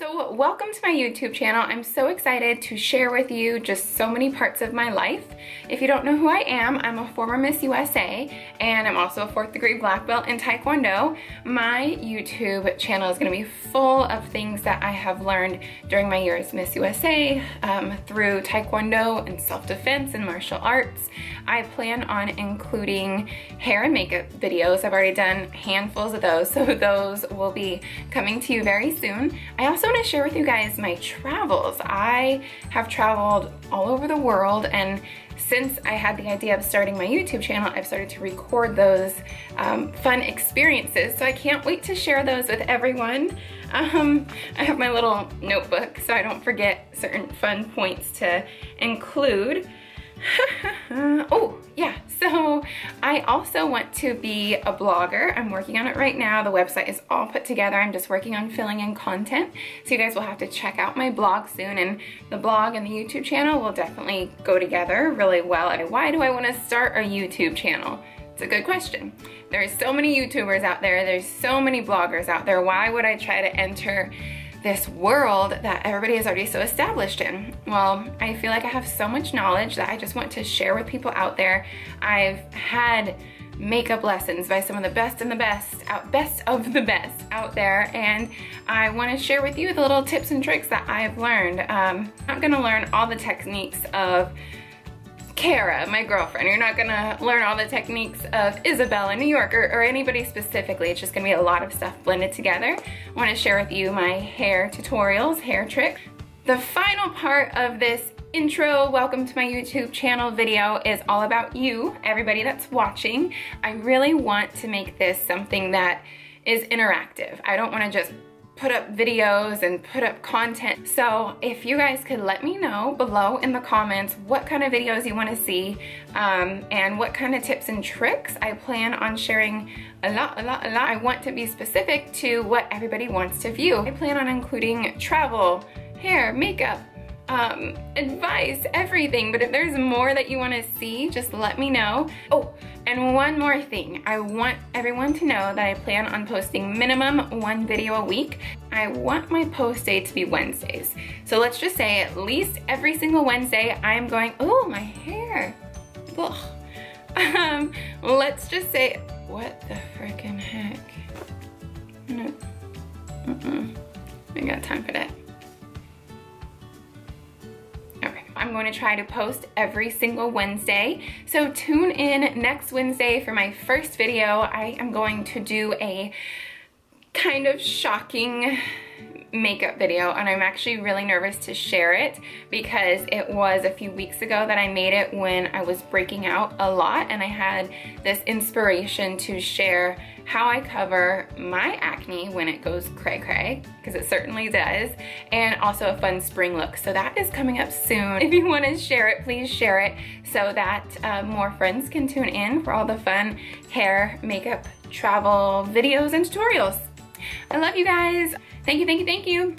So welcome to my YouTube channel. I'm so excited to share with you just so many parts of my life. If you don't know who I am, I'm a former Miss USA and I'm also a fourth degree black belt in Taekwondo. My YouTube channel is gonna be full of things that I have learned during my years Miss USA um, through Taekwondo and self-defense and martial arts. I plan on including hair and makeup videos. I've already done handfuls of those, so those will be coming to you very soon. I also want to share with you guys my travels. I have traveled all over the world and since I had the idea of starting my YouTube channel, I've started to record those um, fun experiences. So I can't wait to share those with everyone. Um, I have my little notebook so I don't forget certain fun points to include. oh, yeah, I also want to be a blogger. I'm working on it right now. The website is all put together. I'm just working on filling in content. So you guys will have to check out my blog soon and the blog and the YouTube channel will definitely go together really well. Why do I want to start a YouTube channel? It's a good question. There's so many YouTubers out there. There's so many bloggers out there. Why would I try to enter this world that everybody is already so established in. Well, I feel like I have so much knowledge that I just want to share with people out there. I've had makeup lessons by some of the best and the best, out best of the best out there, and I want to share with you the little tips and tricks that I've learned. Um, I'm going to learn all the techniques of Kara, my girlfriend. You're not gonna learn all the techniques of Isabella, New York, or, or, anybody specifically. It's just gonna be a lot of stuff blended together. I wanna share with you my hair tutorials, hair tricks. The final part of this intro, welcome to my YouTube channel video is all about you, everybody that's watching. I really want to make this something that is interactive. I don't wanna just put up videos and put up content. So if you guys could let me know below in the comments what kind of videos you want to see um, and what kind of tips and tricks I plan on sharing a lot, a lot, a lot. I want to be specific to what everybody wants to view. I plan on including travel, hair, makeup, um, advice, everything. But if there's more that you want to see, just let me know. Oh, and one more thing, I want everyone to know that I plan on posting minimum one video a week. I want my post day to be Wednesdays. So let's just say at least every single Wednesday I'm going, oh, my hair. Ugh. Um, let's just say, what the freaking heck? No. Mm-mm. We got time for that. I'm going to try to post every single Wednesday. So tune in next Wednesday for my first video. I am going to do a kind of shocking makeup video and I'm actually really nervous to share it because it was a few weeks ago that I made it when I was breaking out a lot and I had this inspiration to share how I cover my acne when it goes cray cray, because it certainly does, and also a fun spring look. So that is coming up soon. If you want to share it, please share it so that uh, more friends can tune in for all the fun hair, makeup, travel videos, and tutorials. I love you guys. Thank you, thank you, thank you.